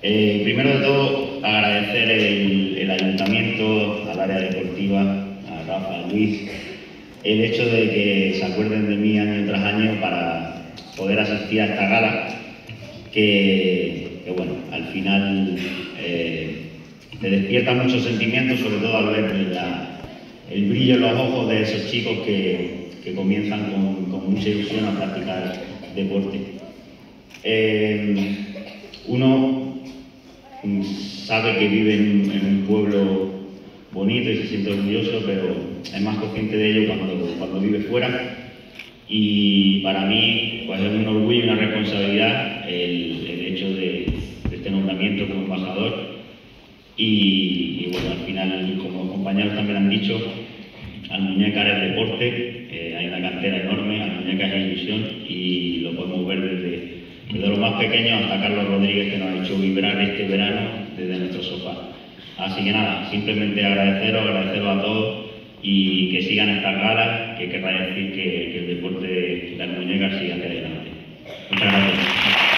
Eh, primero de todo, agradecer el, ayuntamiento, al área deportiva, a Rafa, a Luis, el hecho de que se acuerden de mí año tras año para poder asistir a esta gala, que, bueno, al final eh, despierta muchos sentimientos, sobre todo al ver el brillo en los ojos de esos chicos que, que comienzan con, con, mucha ilusión a practicar deporte. Eh, uno sabe que vive en, un pueblo bonito y se siente orgulloso, pero es más consciente de ello cuando, cuando vive fuera. Y para mí pues es un orgullo y una responsabilidad el, el hecho de, este nombramiento como embajador. Y, bueno, al final, como compañeros también han dicho, al muñeca es deporte, eh, hay una cantera enorme, al muñeca es ilusión y lo podemos ver desde desde los más pequeños hasta Carlos Rodríguez que nos ha hecho vibrar este verano desde nuestro sofá. Así que nada, simplemente agradeceros, agradeceros a todos y que sigan estas galas, que querrá decir que, que